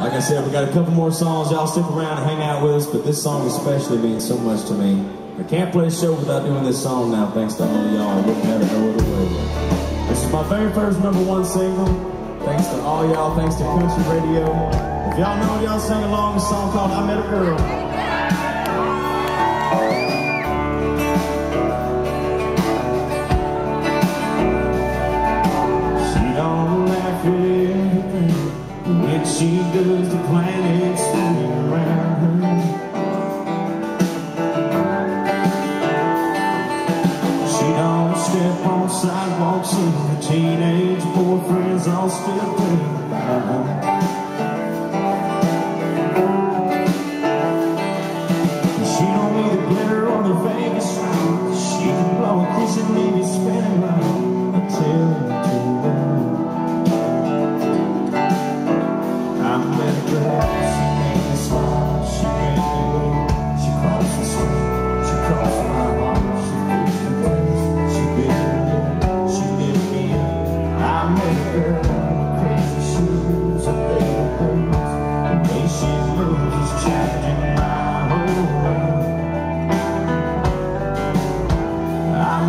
Like I said, we got a couple more songs. Y'all stick around and hang out with us, but this song especially means so much to me. I can't play a show without doing this song now, thanks to all y'all. I wouldn't have it no other way. This is my very first number one single. Thanks to all y'all, thanks to Country Radio. If y'all know, y'all sing along a song called I Met a Girl. She don't laugh does the planets spin around. She don't step on sidewalks and her teenage boyfriends all still think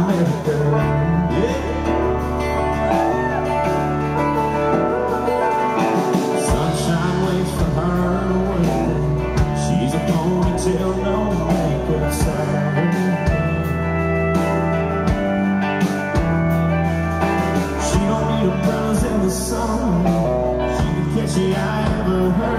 Saturday. She can catch the eye of a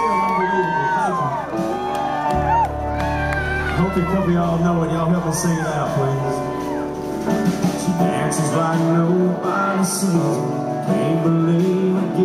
hope a couple y'all know it. Y'all help me sing it out, please. She dances like nobody sees. Can't believe I